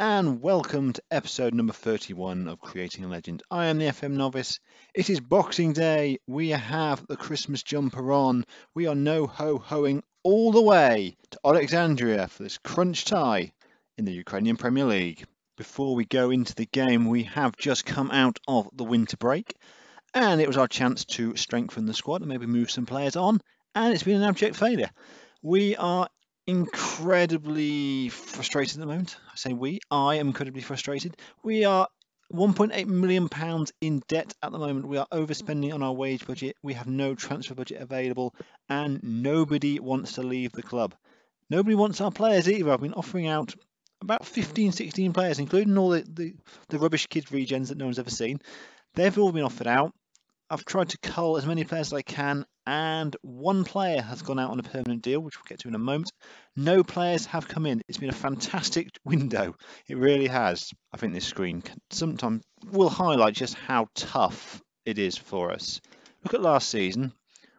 and welcome to episode number 31 of Creating a Legend. I am the FM Novice. It is Boxing Day. We have the Christmas jumper on. We are no ho hoing all the way to Olexandriya for this crunch tie in the Ukrainian Premier League. Before we go into the game, we have just come out of the winter break and it was our chance to strengthen the squad and maybe move some players on, and it's been an abject failure. We are incredibly frustrated at the moment. I say we, I am incredibly frustrated. We are 1.8 million pounds in debt at the moment. We are overspending on our wage budget. We have no transfer budget available and nobody wants to leave the club. Nobody wants our players either. I've been offering out about 15, 16 players, including all the, the, the rubbish kids regens that no one's ever seen. They've all been offered out. I've tried to cull as many players as I can, and one player has gone out on a permanent deal, which we'll get to in a moment. No players have come in. It's been a fantastic window. It really has. I think this screen sometimes will highlight just how tough it is for us. Look at last season.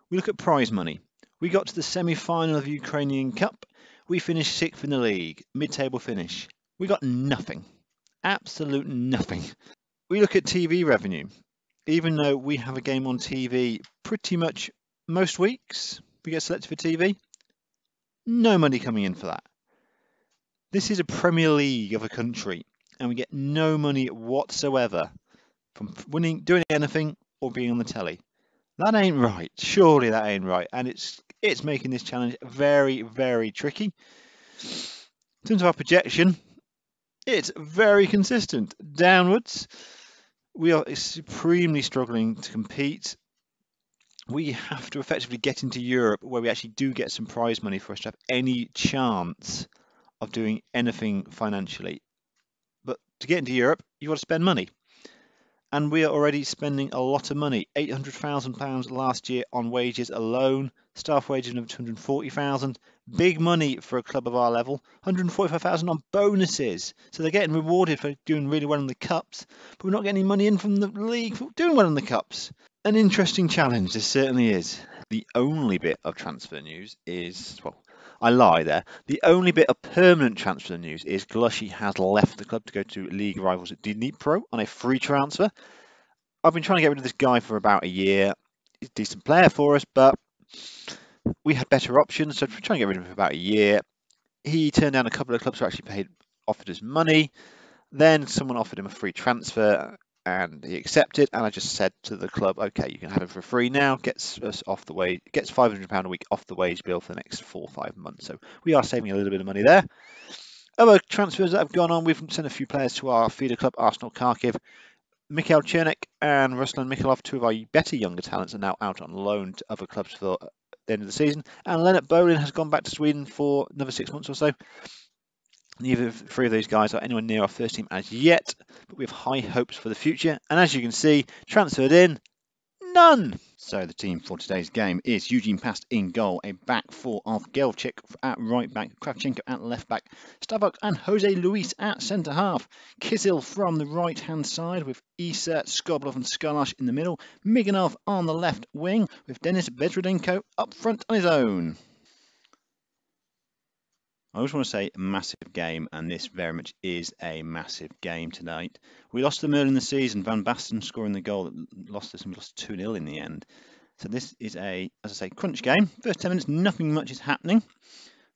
We look at prize money. We got to the semi-final of the Ukrainian Cup. We finished sixth in the league, mid-table finish. We got nothing. Absolute nothing. We look at TV revenue even though we have a game on TV pretty much most weeks, we get selected for TV, no money coming in for that. This is a Premier League of a country, and we get no money whatsoever from winning, doing anything, or being on the telly. That ain't right. Surely that ain't right, and it's it's making this challenge very, very tricky. In terms of our projection, it's very consistent downwards we are supremely struggling to compete. We have to effectively get into Europe where we actually do get some prize money for us to have any chance of doing anything financially. But to get into Europe, you've got to spend money. And we are already spending a lot of money. £800,000 last year on wages alone, staff wages of £240,000. Big money for a club of our level. £145,000 on bonuses. So they're getting rewarded for doing really well in the cups, but we're not getting any money in from the league for doing well in the cups. An interesting challenge, this certainly is. The only bit of transfer news is, well, I lie there. The only bit of permanent transfer news is Glushy has left the club to go to league rivals at Dnipro on a free transfer. I've been trying to get rid of this guy for about a year. He's a decent player for us, but we had better options, so we're trying to get rid of him for about a year. He turned down a couple of clubs who actually paid offered us money. Then someone offered him a free transfer and he accepted. And I just said to the club, okay, you can have him for free now. Gets us off the wage, gets £500 a week off the wage bill for the next four or five months. So we are saving a little bit of money there. Other transfers that have gone on, we've sent a few players to our feeder club, Arsenal Kharkiv. Mikhail Chernik and Ruslan Mikhailov, two of our better younger talents, are now out on loan to other clubs for the end of the season. And Leonard Bolin has gone back to Sweden for another six months or so. Neither three of those guys are anywhere near our first team as yet, but we have high hopes for the future. And as you can see, transferred in, none. So the team for today's game is Eugene Past in goal, a back four of Gelchik at right back, Kravchenko at left back, Stavok and Jose Luis at centre half, Kizil from the right hand side with Isa, Skoblov and Skalash in the middle, Miganov on the left wing with Denis Vedrodenko up front on his own. I always want to say massive game, and this very much is a massive game tonight. We lost them early in the season. Van Basten scoring the goal that lost us, and we lost 2 0 in the end. So this is a, as I say, crunch game. First 10 minutes, nothing much is happening.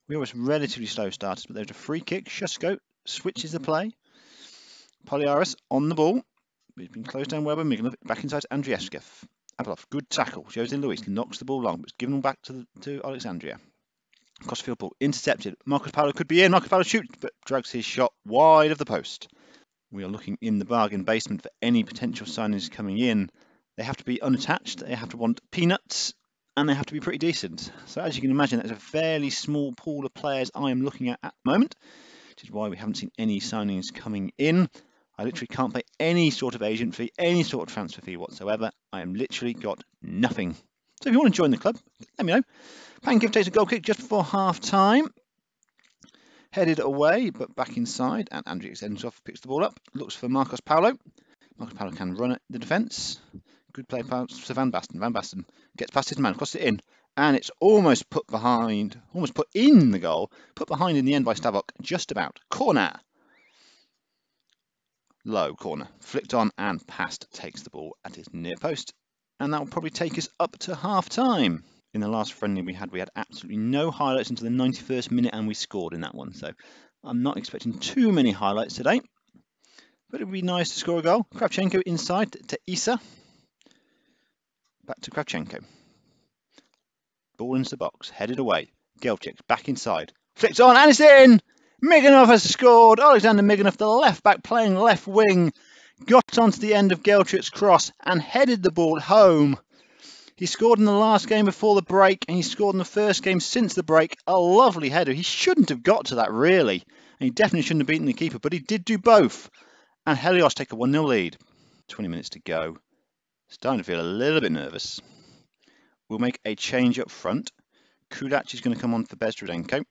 We always relatively slow starters, but there's a free kick. Shusko switches the play. Poliaris on the ball. He's been closed down well by Miglov. Back inside to Andrievskev. Good tackle. Jose Luis knocks the ball long, but it's given back to, the, to Olexandriya. Crossfield ball intercepted. Marcus Paolo could be in. Marcus Paolo shoots, but drags his shot wide of the post. We are looking in the bargain basement for any potential signings coming in. They have to be unattached, they have to want peanuts, and they have to be pretty decent. So as you can imagine, that's a fairly small pool of players I am looking at at the moment, which is why we haven't seen any signings coming in. I literally can't pay any sort of agent fee, any sort of transfer fee whatsoever. I am literally got nothing. So if you want to join the club, let me know. Pankiv takes a goal kick just before half time. Headed away, but back inside. And Andrew Exensov picks the ball up. Looks for Marcos Paulo. Marcos Paulo can run at the defence. Good play for Van Basten. Van Basten gets Past his man, crosses it in. And it's almost put behind, almost put in the goal. Put behind in the end by Stavok. Just about. Corner. Low corner, flicked on and past takes the ball at his near post. And that will probably take us up to half time. In the last friendly we had, we had absolutely no highlights until the 91st minute and we scored in that one. So I'm not expecting too many highlights today. But it would be nice to score a goal. Kravchenko inside to Isa. Back to Kravchenko. Ball into the box, headed away. Gelchik back inside. Flicked on and it's in! Miganov has scored. Alexander Miganov, the left back playing left wing, got onto the end of Gelchik's cross and headed the ball home. He scored in the last game before the break and he scored in the first game since the break. A lovely header. He shouldn't have got to that really. And he definitely shouldn't have beaten the keeper, but he did do both. And Helios take a 1-0 lead. 20 minutes to go. Starting to feel a little bit nervous. We'll make a change up front. Kulach is going to come on for Bezdradenko.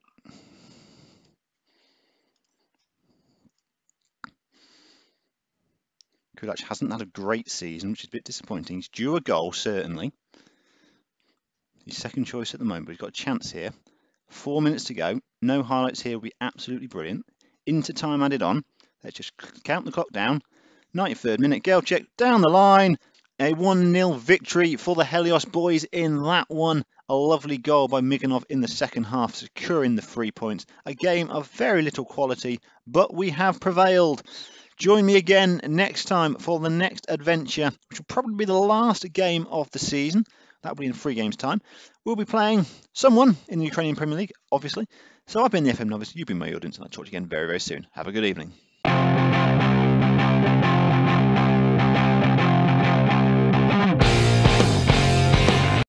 Kulach hasn't had a great season, which is a bit disappointing. He's due a goal, certainly. His second choice at the moment, but he's got a chance here. Four minutes to go. No highlights here will be absolutely brilliant. Into time added on. Let's just count the clock down. 93rd minute, Gelchik down the line. A 1-0 victory for the Helios boys in that one. A lovely goal by Miganov in the second half, securing the three points. A game of very little quality, but we have prevailed. Join me again next time for the next adventure, which will probably be the last game of the season. That will be in three games' time. We'll be playing someone in the Ukrainian Premier League, obviously. So I've been the FM Novice, you've been my audience, and I'll talk to you again very, very soon. Have a good evening.